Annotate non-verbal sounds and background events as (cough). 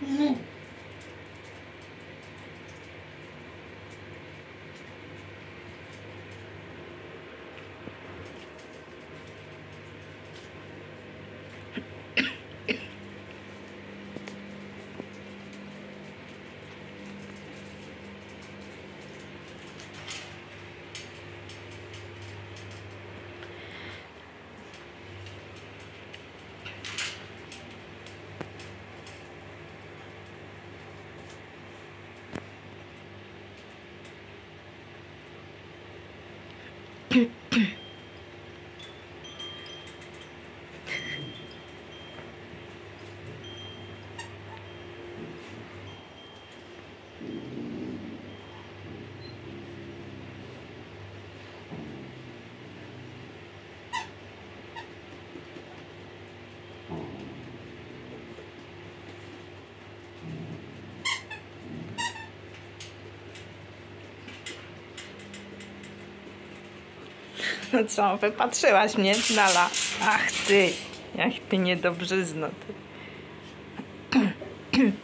嗯。No co, wypatrzyłaś mnie, Nala. Ach ty, jak ty niedobrzyzno. Ty. (clears throat)